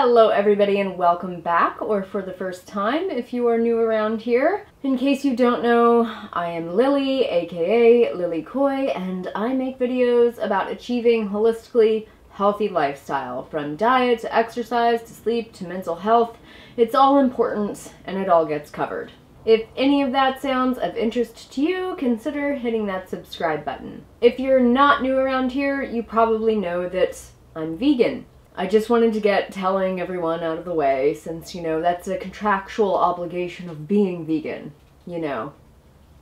Hello everybody and welcome back, or for the first time if you are new around here. In case you don't know, I am Lily, aka Lily Koi, and I make videos about achieving holistically healthy lifestyle, from diet to exercise to sleep to mental health. It's all important and it all gets covered. If any of that sounds of interest to you, consider hitting that subscribe button. If you're not new around here, you probably know that I'm vegan. I just wanted to get telling everyone out of the way since, you know, that's a contractual obligation of being vegan. You know,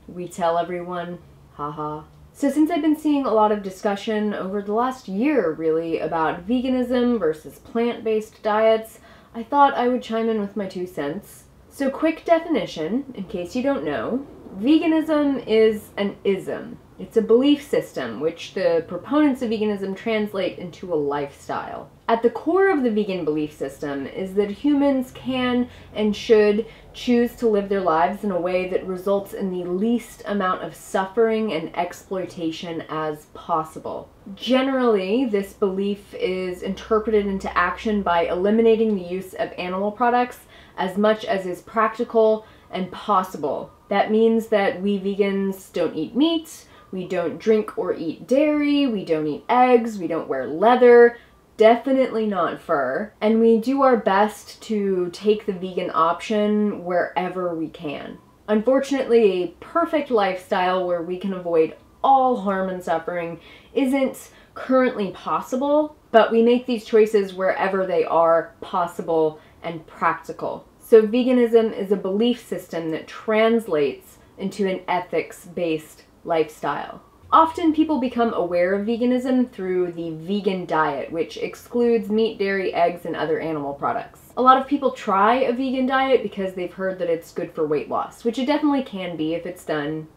we tell everyone, haha. So since I've been seeing a lot of discussion over the last year, really, about veganism versus plant-based diets, I thought I would chime in with my two cents. So quick definition, in case you don't know, veganism is an ism. It's a belief system which the proponents of veganism translate into a lifestyle. At the core of the vegan belief system is that humans can and should choose to live their lives in a way that results in the least amount of suffering and exploitation as possible. Generally, this belief is interpreted into action by eliminating the use of animal products as much as is practical and possible. That means that we vegans don't eat meat, we don't drink or eat dairy, we don't eat eggs, we don't wear leather, definitely not fur, and we do our best to take the vegan option wherever we can. Unfortunately, a perfect lifestyle where we can avoid all harm and suffering isn't currently possible, but we make these choices wherever they are possible and practical. So veganism is a belief system that translates into an ethics-based lifestyle. Often people become aware of veganism through the vegan diet, which excludes meat, dairy, eggs, and other animal products. A lot of people try a vegan diet because they've heard that it's good for weight loss, which it definitely can be if it's done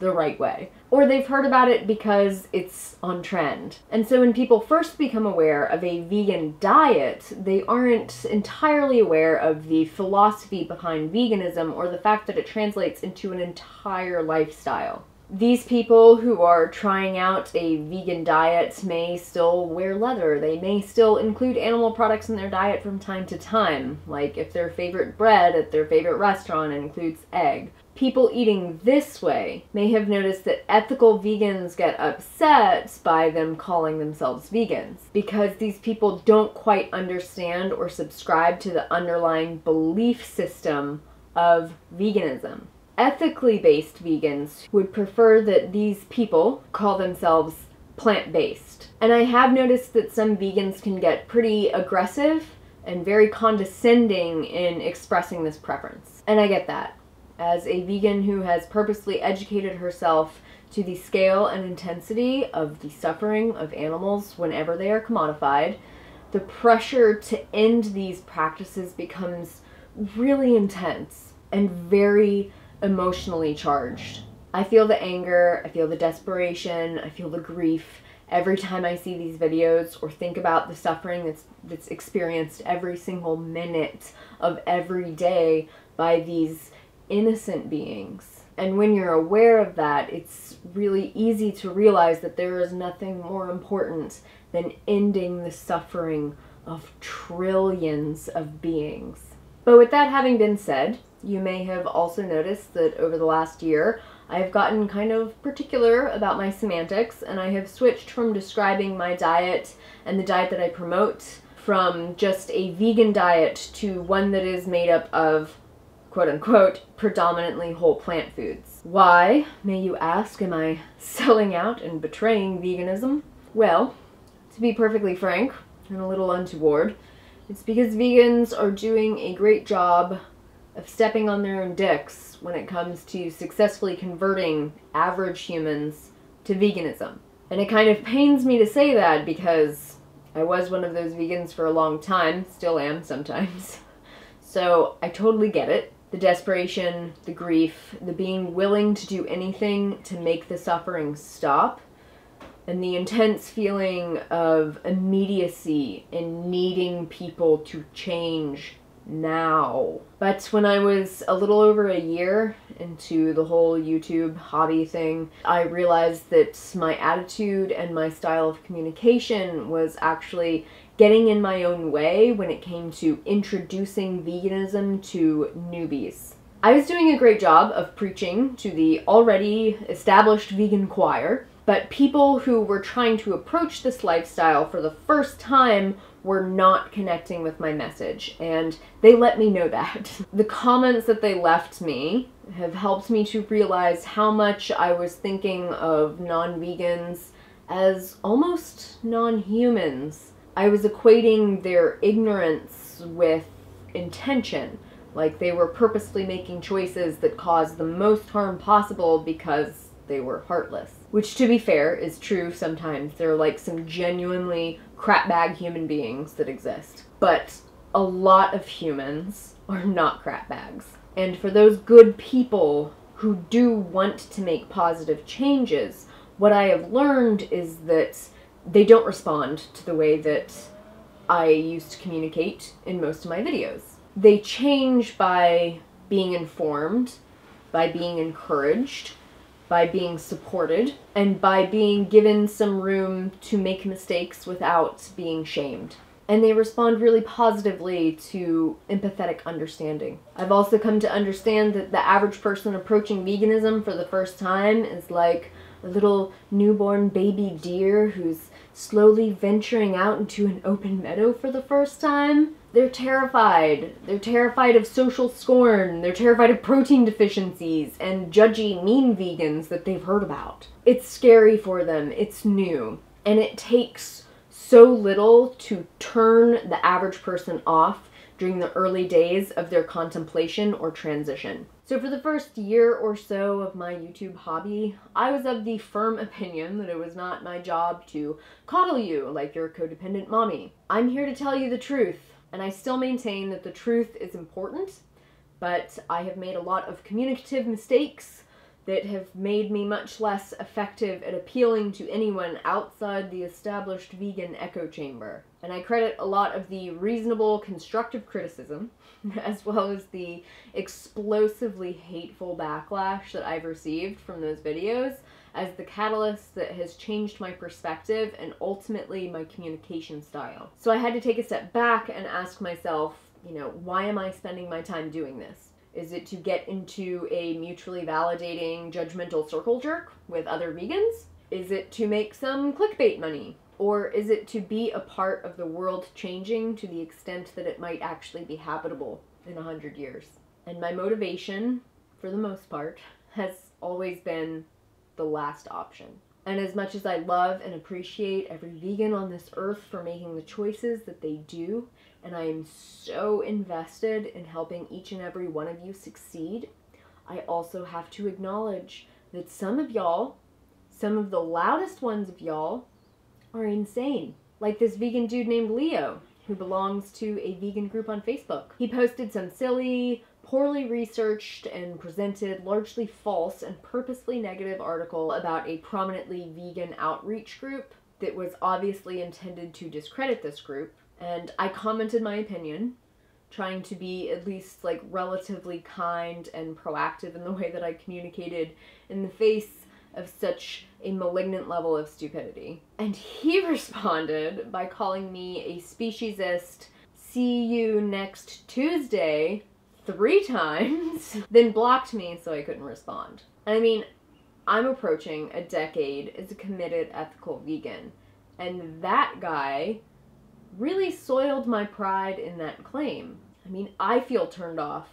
the right way. Or they've heard about it because it's on trend. And so when people first become aware of a vegan diet, they aren't entirely aware of the philosophy behind veganism or the fact that it translates into an entire lifestyle these people who are trying out a vegan diet may still wear leather. They may still include animal products in their diet from time to time, like if their favorite bread at their favorite restaurant includes egg. People eating this way may have noticed that ethical vegans get upset by them calling themselves vegans because these people don't quite understand or subscribe to the underlying belief system of veganism ethically based vegans would prefer that these people call themselves plant based. And I have noticed that some vegans can get pretty aggressive and very condescending in expressing this preference. And I get that. As a vegan who has purposely educated herself to the scale and intensity of the suffering of animals whenever they are commodified, the pressure to end these practices becomes really intense and very emotionally charged. I feel the anger, I feel the desperation, I feel the grief every time I see these videos or think about the suffering that's that's experienced every single minute of every day by these innocent beings. And when you're aware of that, it's really easy to realize that there is nothing more important than ending the suffering of trillions of beings. But with that having been said, you may have also noticed that over the last year, I have gotten kind of particular about my semantics and I have switched from describing my diet and the diet that I promote from just a vegan diet to one that is made up of quote unquote predominantly whole plant foods. Why, may you ask, am I selling out and betraying veganism? Well, to be perfectly frank and a little untoward, it's because vegans are doing a great job of stepping on their own dicks when it comes to successfully converting average humans to veganism. And it kind of pains me to say that because I was one of those vegans for a long time, still am sometimes. So I totally get it. The desperation, the grief, the being willing to do anything to make the suffering stop, and the intense feeling of immediacy in needing people to change now. But when I was a little over a year into the whole YouTube hobby thing, I realized that my attitude and my style of communication was actually getting in my own way when it came to introducing veganism to newbies. I was doing a great job of preaching to the already established vegan choir, but people who were trying to approach this lifestyle for the first time were not connecting with my message, and they let me know that. the comments that they left me have helped me to realize how much I was thinking of non vegans as almost non humans. I was equating their ignorance with intention, like they were purposely making choices that caused the most harm possible because they were heartless. Which, to be fair, is true sometimes. There are like some genuinely crapbag human beings that exist. But a lot of humans are not crapbags. And for those good people who do want to make positive changes, what I have learned is that they don't respond to the way that I used to communicate in most of my videos. They change by being informed, by being encouraged, by being supported, and by being given some room to make mistakes without being shamed. And they respond really positively to empathetic understanding. I've also come to understand that the average person approaching veganism for the first time is like a little newborn baby deer who's slowly venturing out into an open meadow for the first time. They're terrified. They're terrified of social scorn. They're terrified of protein deficiencies and judgy, mean vegans that they've heard about. It's scary for them. It's new. And it takes so little to turn the average person off during the early days of their contemplation or transition. So for the first year or so of my YouTube hobby, I was of the firm opinion that it was not my job to coddle you like your codependent mommy. I'm here to tell you the truth, and I still maintain that the truth is important, but I have made a lot of communicative mistakes that have made me much less effective at appealing to anyone outside the established vegan echo chamber. And I credit a lot of the reasonable constructive criticism, as well as the explosively hateful backlash that I've received from those videos, as the catalyst that has changed my perspective and ultimately my communication style. So I had to take a step back and ask myself, you know, why am I spending my time doing this? Is it to get into a mutually validating judgmental circle jerk with other vegans? Is it to make some clickbait money? Or is it to be a part of the world changing to the extent that it might actually be habitable in a hundred years? And my motivation, for the most part, has always been the last option. And as much as I love and appreciate every vegan on this earth for making the choices that they do, and I am so invested in helping each and every one of you succeed, I also have to acknowledge that some of y'all, some of the loudest ones of y'all, are insane. Like this vegan dude named Leo, who belongs to a vegan group on Facebook. He posted some silly, poorly researched and presented largely false and purposely negative article about a prominently vegan outreach group that was obviously intended to discredit this group. And I commented my opinion, trying to be at least like relatively kind and proactive in the way that I communicated in the face of such a malignant level of stupidity. And he responded by calling me a speciesist, see you next Tuesday, three times, then blocked me so I couldn't respond. I mean, I'm approaching a decade as a committed ethical vegan, and that guy really soiled my pride in that claim. I mean, I feel turned off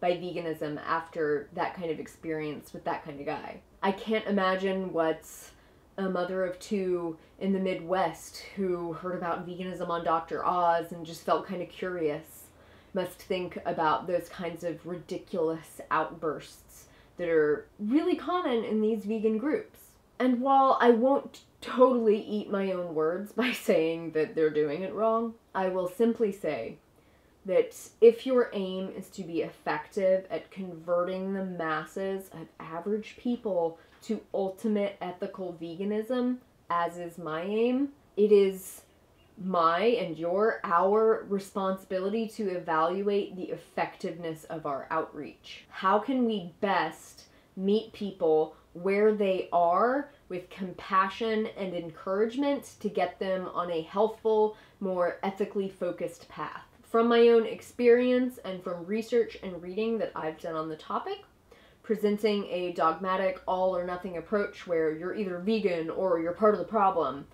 by veganism after that kind of experience with that kind of guy. I can't imagine what's a mother of two in the Midwest who heard about veganism on Dr. Oz and just felt kind of curious must think about those kinds of ridiculous outbursts that are really common in these vegan groups. And while I won't totally eat my own words by saying that they're doing it wrong, I will simply say that if your aim is to be effective at converting the masses of average people to ultimate ethical veganism, as is my aim, it is my and your our responsibility to evaluate the effectiveness of our outreach. How can we best meet people where they are with compassion and encouragement to get them on a healthful, more ethically focused path? From my own experience and from research and reading that I've done on the topic, presenting a dogmatic all or nothing approach where you're either vegan or you're part of the problem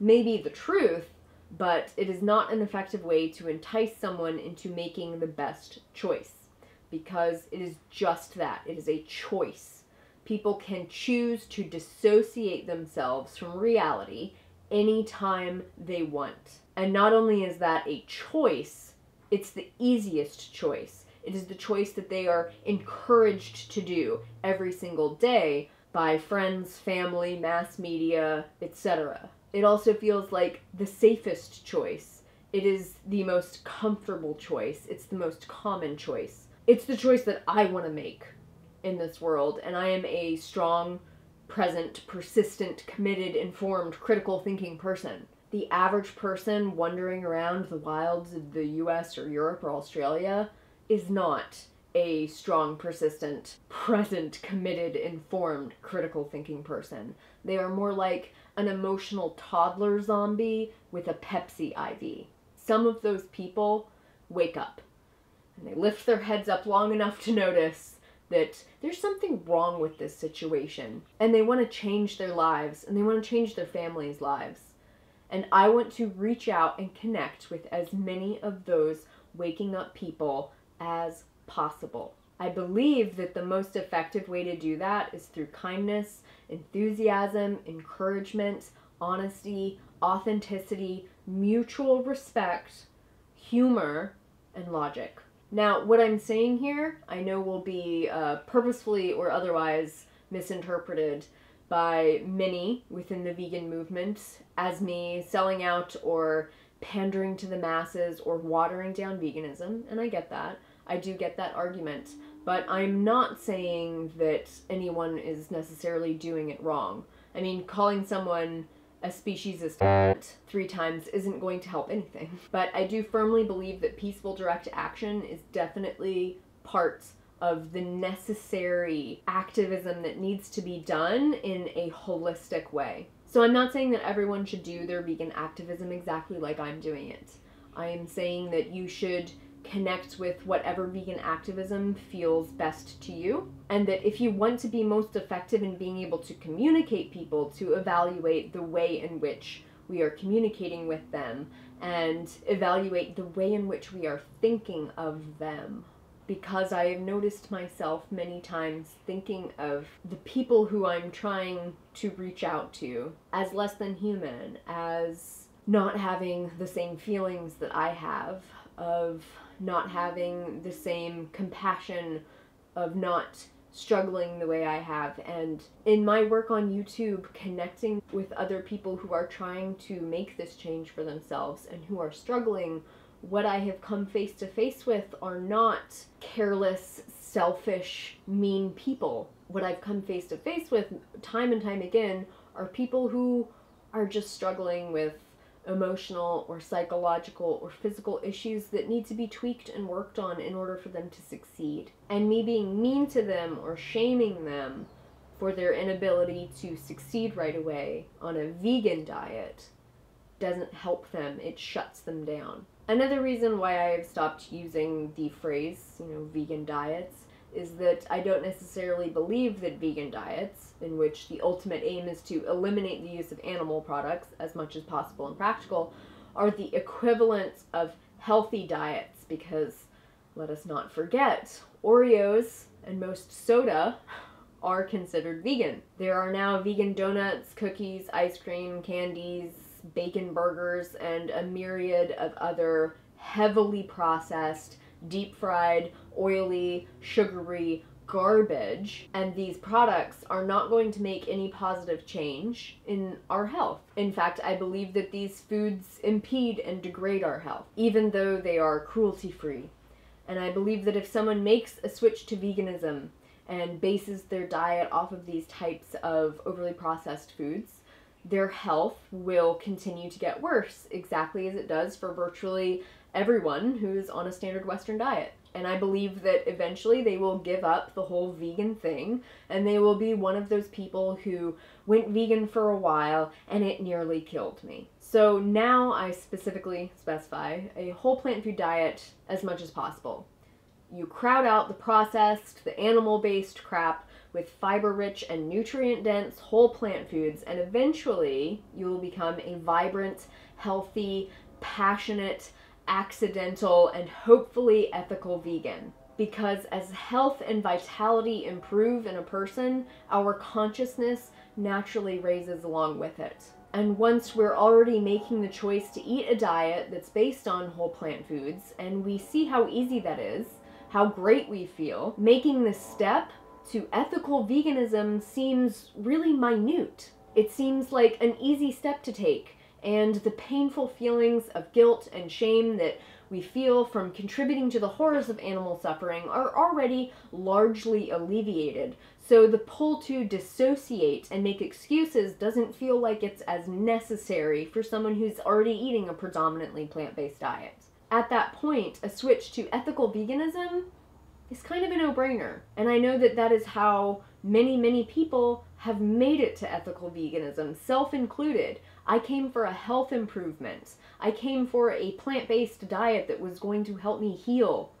may be the truth, but it is not an effective way to entice someone into making the best choice because it is just that it is a choice. People can choose to dissociate themselves from reality anytime they want. And not only is that a choice, it's the easiest choice. It is the choice that they are encouraged to do every single day by friends, family, mass media, etc. It also feels like the safest choice. It is the most comfortable choice. It's the most common choice. It's the choice that I want to make in this world, and I am a strong, present, persistent, committed, informed, critical thinking person the average person wandering around the wilds of the US or Europe or Australia is not a strong, persistent, present, committed, informed, critical thinking person. They are more like an emotional toddler zombie with a Pepsi IV. Some of those people wake up and they lift their heads up long enough to notice that there's something wrong with this situation and they want to change their lives and they want to change their families' lives and I want to reach out and connect with as many of those waking up people as possible. I believe that the most effective way to do that is through kindness, enthusiasm, encouragement, honesty, authenticity, mutual respect, humor, and logic. Now, what I'm saying here, I know will be uh, purposefully or otherwise misinterpreted, by many within the vegan movement as me selling out or pandering to the masses or watering down veganism, and I get that. I do get that argument. But I'm not saying that anyone is necessarily doing it wrong. I mean, calling someone a speciesist three times isn't going to help anything. But I do firmly believe that peaceful direct action is definitely part of the necessary activism that needs to be done in a holistic way. So I'm not saying that everyone should do their vegan activism exactly like I'm doing it. I am saying that you should connect with whatever vegan activism feels best to you, and that if you want to be most effective in being able to communicate people, to evaluate the way in which we are communicating with them and evaluate the way in which we are thinking of them. Because I have noticed myself many times thinking of the people who I'm trying to reach out to as less than human, as not having the same feelings that I have, of not having the same compassion, of not struggling the way I have. And in my work on YouTube, connecting with other people who are trying to make this change for themselves and who are struggling what I have come face to face with are not careless, selfish, mean people. What I've come face to face with time and time again are people who are just struggling with emotional or psychological or physical issues that need to be tweaked and worked on in order for them to succeed. And me being mean to them or shaming them for their inability to succeed right away on a vegan diet doesn't help them, it shuts them down. Another reason why I have stopped using the phrase, you know, vegan diets, is that I don't necessarily believe that vegan diets, in which the ultimate aim is to eliminate the use of animal products as much as possible and practical, are the equivalent of healthy diets because let us not forget, Oreos and most soda are considered vegan. There are now vegan donuts, cookies, ice cream, candies, bacon burgers, and a myriad of other heavily processed, deep fried, oily, sugary garbage. And these products are not going to make any positive change in our health. In fact, I believe that these foods impede and degrade our health, even though they are cruelty free. And I believe that if someone makes a switch to veganism and bases their diet off of these types of overly processed foods, their health will continue to get worse, exactly as it does for virtually everyone who's on a standard Western diet. And I believe that eventually they will give up the whole vegan thing and they will be one of those people who went vegan for a while and it nearly killed me. So now I specifically specify a whole plant food diet as much as possible. You crowd out the processed, the animal based crap with fiber rich and nutrient dense whole plant foods, and eventually you will become a vibrant, healthy, passionate, accidental, and hopefully ethical vegan. Because as health and vitality improve in a person, our consciousness naturally raises along with it. And once we're already making the choice to eat a diet that's based on whole plant foods, and we see how easy that is, how great we feel, making the step to ethical veganism seems really minute. It seems like an easy step to take, and the painful feelings of guilt and shame that we feel from contributing to the horrors of animal suffering are already largely alleviated. So the pull to dissociate and make excuses doesn't feel like it's as necessary for someone who's already eating a predominantly plant based diet. At that point, a switch to ethical veganism is kind of a no brainer. And I know that that is how many, many people have made it to ethical veganism, self included. I came for a health improvement. I came for a plant based diet that was going to help me heal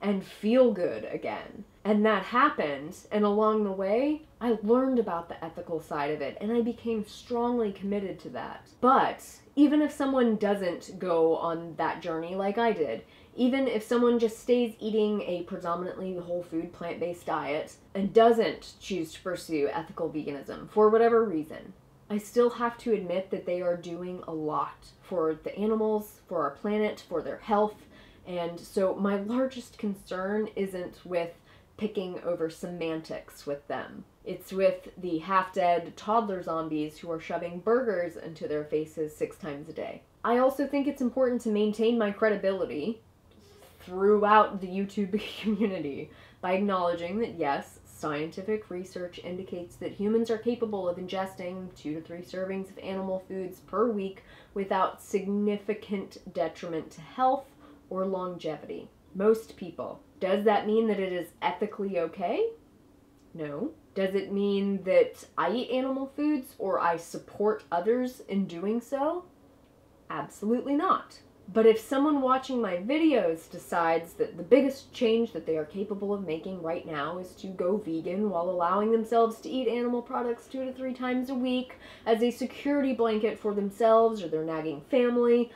and feel good again. And that happened, and along the way, I learned about the ethical side of it, and I became strongly committed to that. But even if someone doesn't go on that journey like I did, even if someone just stays eating a predominantly whole food plant based diet and doesn't choose to pursue ethical veganism for whatever reason, I still have to admit that they are doing a lot for the animals, for our planet, for their health. And so my largest concern isn't with picking over semantics with them. It's with the half dead toddler zombies who are shoving burgers into their faces six times a day. I also think it's important to maintain my credibility throughout the YouTube community by acknowledging that yes, scientific research indicates that humans are capable of ingesting two to three servings of animal foods per week without significant detriment to health or longevity. Most people. Does that mean that it is ethically okay? No. Does it mean that I eat animal foods or I support others in doing so? Absolutely not. But if someone watching my videos decides that the biggest change that they are capable of making right now is to go vegan while allowing themselves to eat animal products two to three times a week as a security blanket for themselves or their nagging family,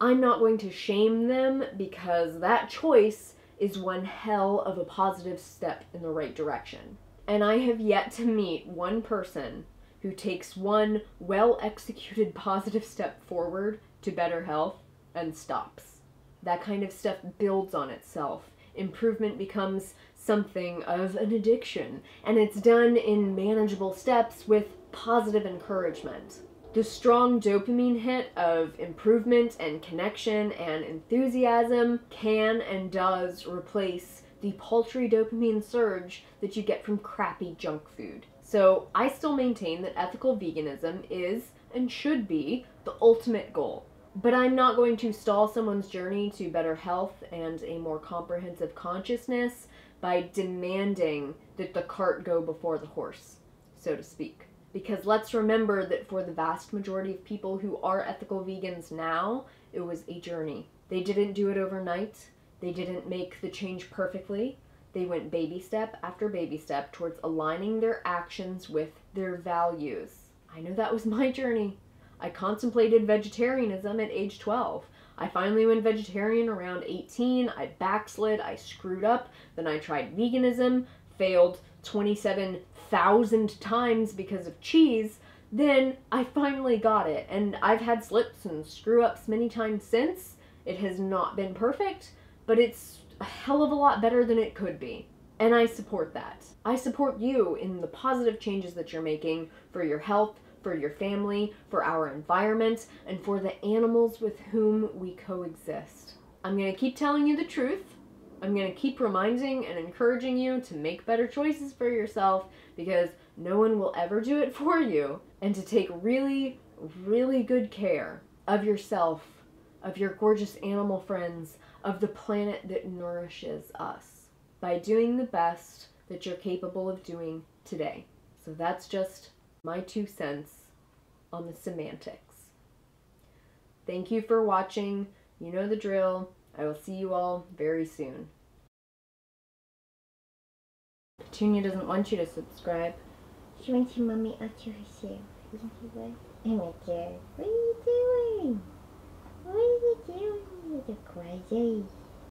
I'm not going to shame them because that choice is one hell of a positive step in the right direction. And I have yet to meet one person who takes one well executed positive step forward to better health and stops. That kind of stuff builds on itself. Improvement becomes something of an addiction, and it's done in manageable steps with positive encouragement. The strong dopamine hit of improvement and connection and enthusiasm can and does replace the paltry dopamine surge that you get from crappy junk food. So I still maintain that ethical veganism is and should be the ultimate goal. But I'm not going to stall someone's journey to better health and a more comprehensive consciousness by demanding that the cart go before the horse, so to speak. Because let's remember that for the vast majority of people who are ethical vegans now, it was a journey. They didn't do it overnight, they didn't make the change perfectly. They went baby step after baby step towards aligning their actions with their values. I know that was my journey. I contemplated vegetarianism at age 12. I finally went vegetarian around 18. I backslid. I screwed up. Then I tried veganism, failed 27,000 times because of cheese. Then I finally got it. And I've had slips and screw ups many times since. It has not been perfect, but it's a hell of a lot better than it could be. And I support that. I support you in the positive changes that you're making for your health, for your family, for our environment, and for the animals with whom we coexist. I'm going to keep telling you the truth. I'm going to keep reminding and encouraging you to make better choices for yourself because no one will ever do it for you, and to take really, really good care of yourself, of your gorgeous animal friends, of the planet that nourishes us by doing the best that you're capable of doing today. So that's just my two cents on the semantics. Thank you for watching. You know the drill. I will see you all very soon. Petunia doesn't want you to subscribe. She wants your mommy out to herself. Isn't she what? Oh my god. What are you doing? What are you doing, You're crazy?